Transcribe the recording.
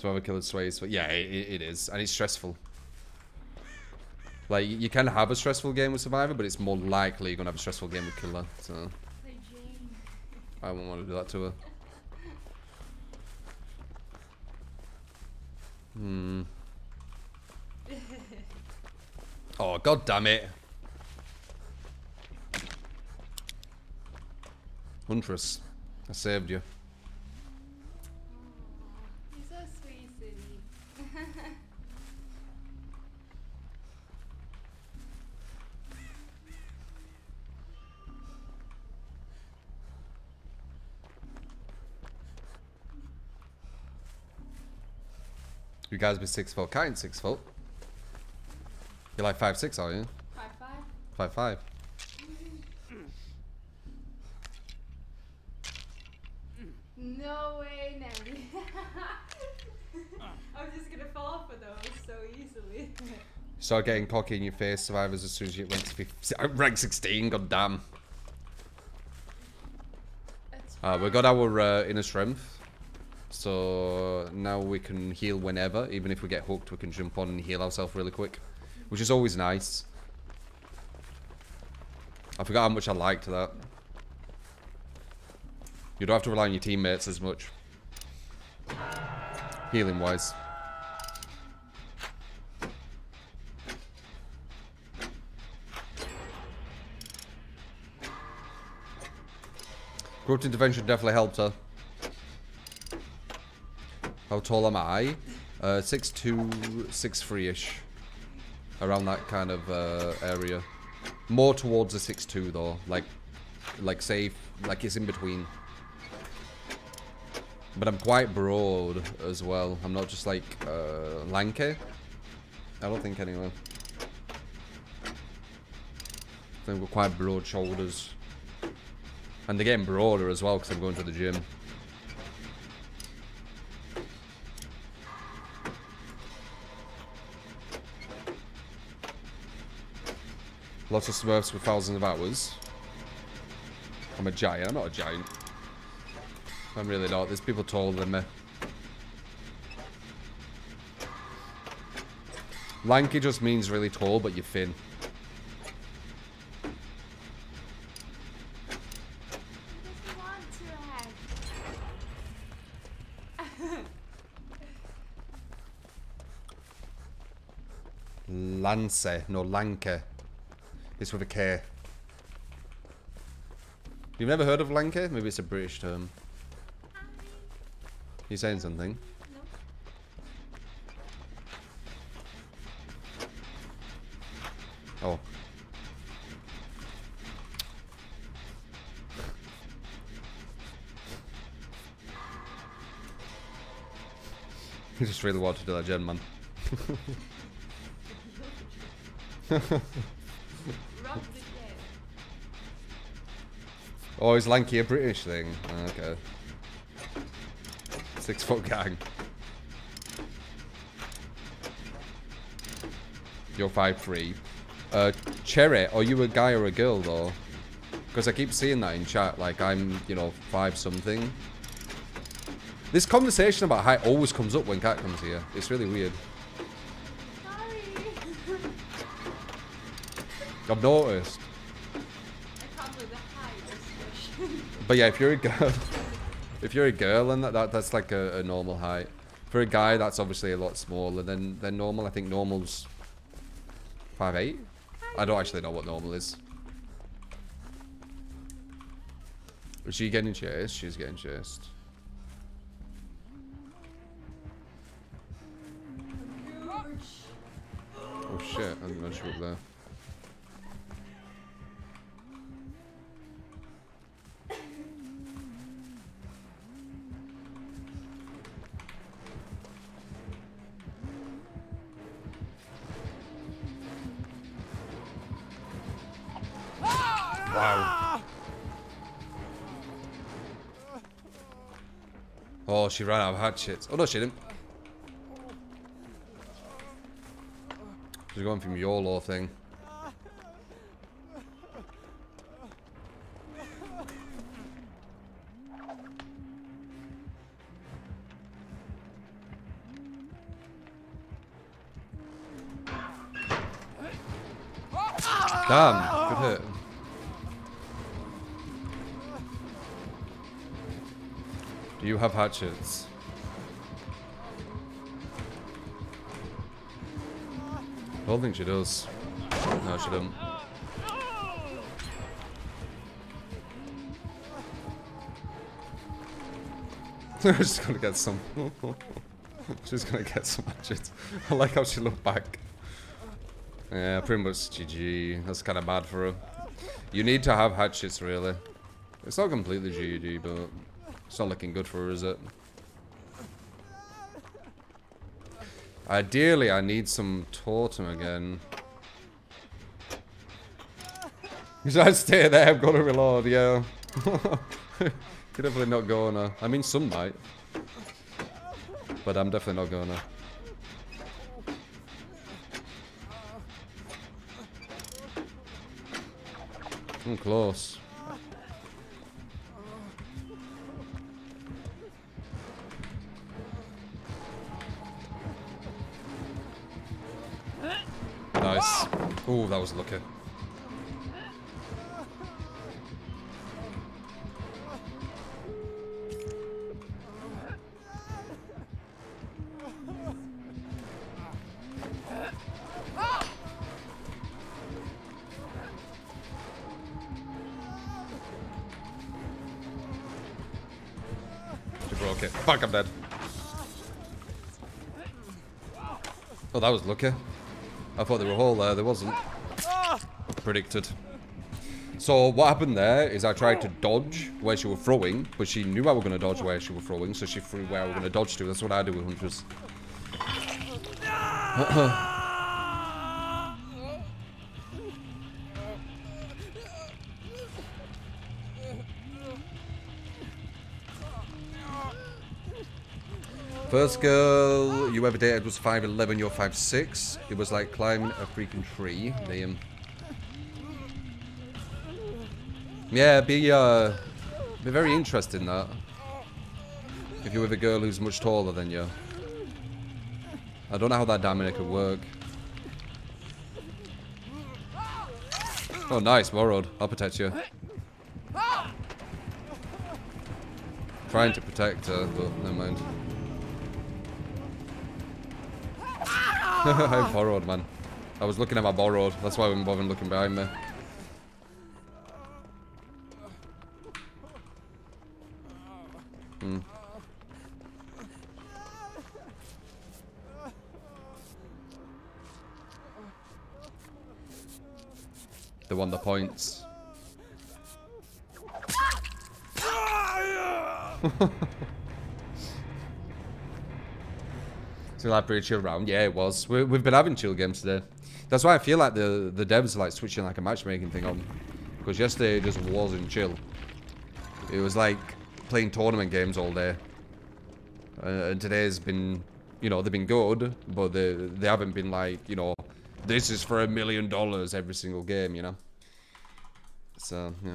Survivor killer sways. But yeah, it, it is. And it's stressful. Like, you can have a stressful game with Survivor, but it's more likely you're going to have a stressful game with Killer. So, I wouldn't want to do that to her. Hmm. Oh, god damn it. Huntress, I saved you. You guys be six foot, kind six foot. You're like five six, are you? Five five. Five five. No way, Nelly. I'm just gonna fall for those so easily. Start getting cocky in your face, survivors, as soon as you rank, 50, rank 16, god damn. Uh, we got our uh, inner strength. So now we can heal whenever. Even if we get hooked, we can jump on and heal ourselves really quick. Which is always nice. I forgot how much I liked that. You don't have to rely on your teammates as much. Healing wise. Growth intervention definitely helped her. How tall am I? Uh, 6'2", 6'3"-ish. Around that kind of uh, area. More towards a six two though. Like, like safe, like it's in between. But I'm quite broad as well. I'm not just like uh, lanky. I don't think anyway. I think we're quite broad shoulders. And they're getting broader as well because I'm going to the gym. Lots of smurfs with thousands of hours. I'm a giant. I'm not a giant. I'm really not. There's people taller than me. Lanky just means really tall, but you're thin. He doesn't want. Lance, no Lanke. It's with a K. You've never heard of Lanke? Maybe it's a British term. You saying something? No. Oh. You just really want to do that, gen Oh, is lanky a British thing? Ah, Okay. Six foot gang. You're five three. Uh, Cherry, are you a guy or a girl though? Because I keep seeing that in chat, like I'm, you know, five something. This conversation about height always comes up when Cat comes here. It's really weird. Sorry. I've noticed. I come with a height restriction. But yeah, if you're a girl, if you're a girl, and that, that that's like a, a normal height. For a guy, that's obviously a lot smaller than than normal. I think normal's five eight. I don't actually know what normal is. Is she getting chased? She's getting chased. Oh shit! I didn't know she was there. Wow. Oh, she ran out of hatchets. Oh, no, she didn't. She's going from YOLO thing. Damn, good hit. Do you have hatchets? I Don't think she does. No, she doesn't. She's gonna get some. She's gonna get some hatchets. I like how she looked back. Yeah, pretty much GG. That's kind of bad for her. You need to have hatchets, really. It's not completely GG, but it's not looking good for her, is it? Ideally, I need some totem again. Because I stay there? I'm gonna reload, yeah. Could definitely not gonna. I mean, some might. But I'm definitely not gonna. I'm hmm, close. Oh, that was lucky. Fuck, I'm dead. Oh, that was lucky. I thought there were a hole there. There wasn't. Predicted. So what happened there is I tried to dodge where she was throwing, but she knew I was going to dodge where she was throwing, so she threw where I was going to dodge to. That's what I do with hunters. First girl you ever dated was 5'11", you're 5'6". It was like climbing a freaking tree. Liam. Yeah, be uh, be very interesting that. If you're with a girl who's much taller than you. I don't know how that dynamic could work. Oh, nice, borrowed. I'll protect you. Trying to protect her, but never mind. I borrowed, man. I was looking at my borrowed. That's why I wasn't bothering looking behind me. Hmm. They won the points. So like pretty chill round. Yeah, it was. We, we've been having chill games today. That's why I feel like the the devs are like switching like a matchmaking thing on. Because yesterday it just wasn't chill. It was like playing tournament games all day. Uh, and today's been, you know, they've been good, but they they haven't been like, you know, this is for a million dollars every single game, you know. So yeah.